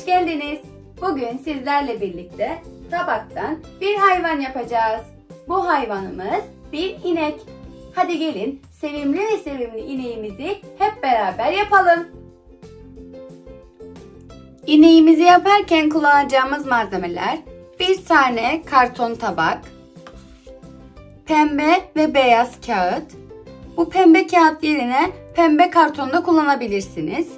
Hoş geldiniz. Bugün sizlerle birlikte tabaktan bir hayvan yapacağız. Bu hayvanımız bir inek. Hadi gelin sevimli ve sevimli ineğimizi hep beraber yapalım. İneğimizi yaparken kullanacağımız malzemeler bir tane karton tabak, pembe ve beyaz kağıt. Bu pembe kağıt yerine pembe kartonda kullanabilirsiniz.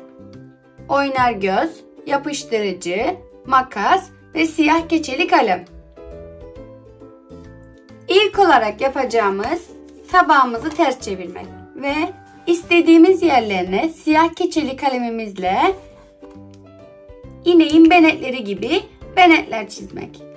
Oynar göz, yapıştırıcı, makas ve siyah keçeli kalem. İlk olarak yapacağımız tabağımızı ters çevirmek ve istediğimiz yerlerine siyah keçeli kalemimizle ineğin benetleri gibi benetler çizmek.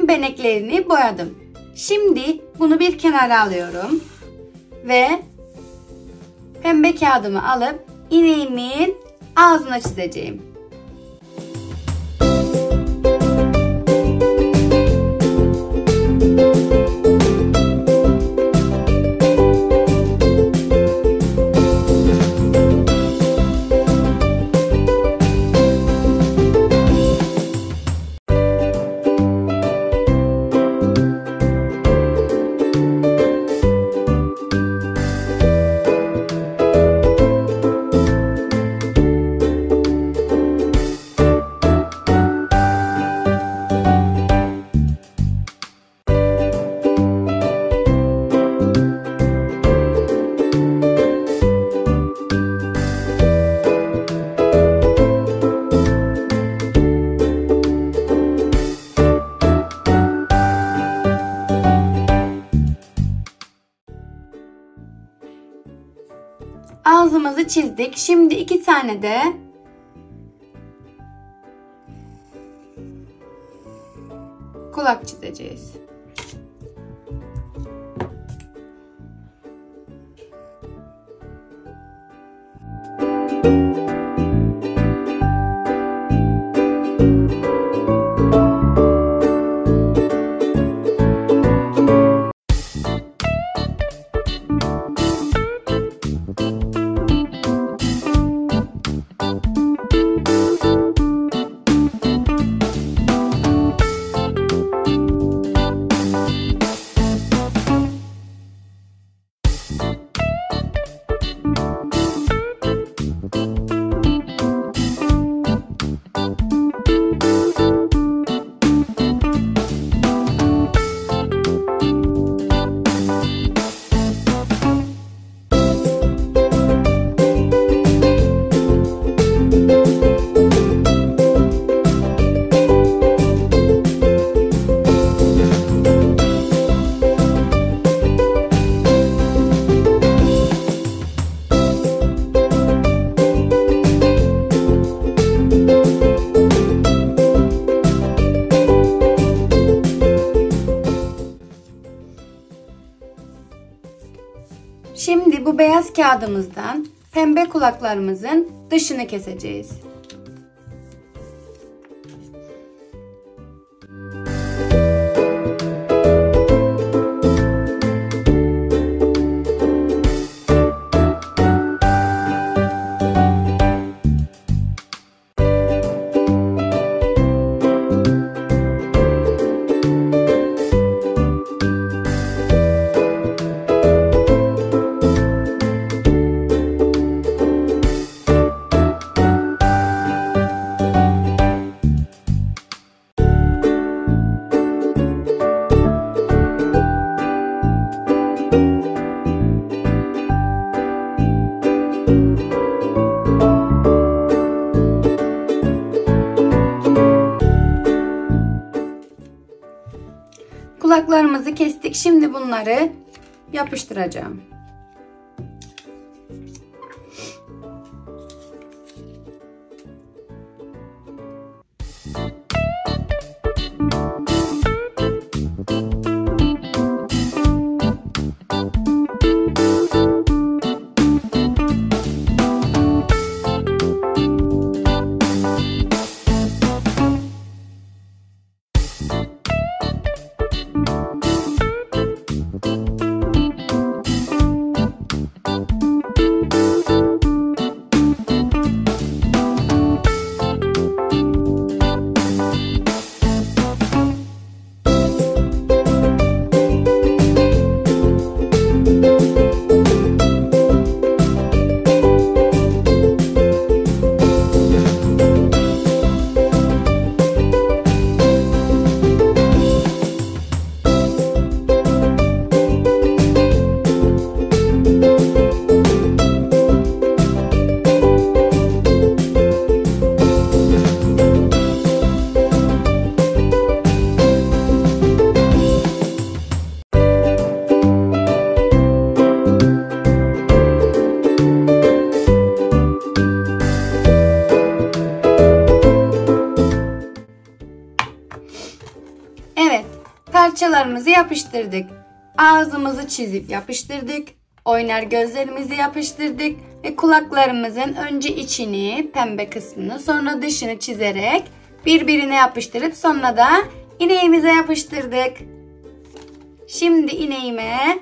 İneğimin beneklerini boyadım. Şimdi bunu bir kenara alıyorum. Ve pembe kağıdımı alıp ineğimin ağzına çizeceğim. Ağzımızı çizdik. Şimdi iki tane de kulak çizeceğiz. Şimdi bu beyaz kağıdımızdan pembe kulaklarımızın dışını keseceğiz. Şimdi bunları yapıştıracağım. Evet, parçalarımızı yapıştırdık. Ağzımızı çizip yapıştırdık. Oynar gözlerimizi yapıştırdık ve kulaklarımızın önce içini, pembe kısmını, sonra dışını çizerek birbirine yapıştırıp sonra da ineğimize yapıştırdık. Şimdi ineğime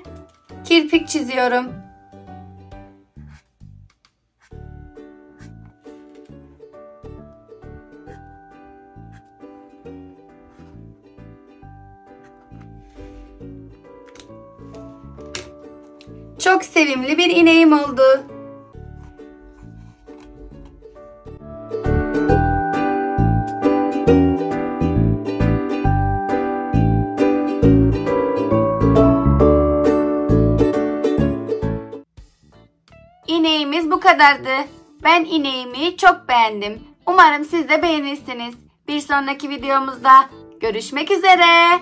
kirpik çiziyorum. Çok sevimli bir ineğim oldu. İneğimiz bu kadardı. Ben ineğimi çok beğendim. Umarım siz de beğenirsiniz. Bir sonraki videomuzda görüşmek üzere.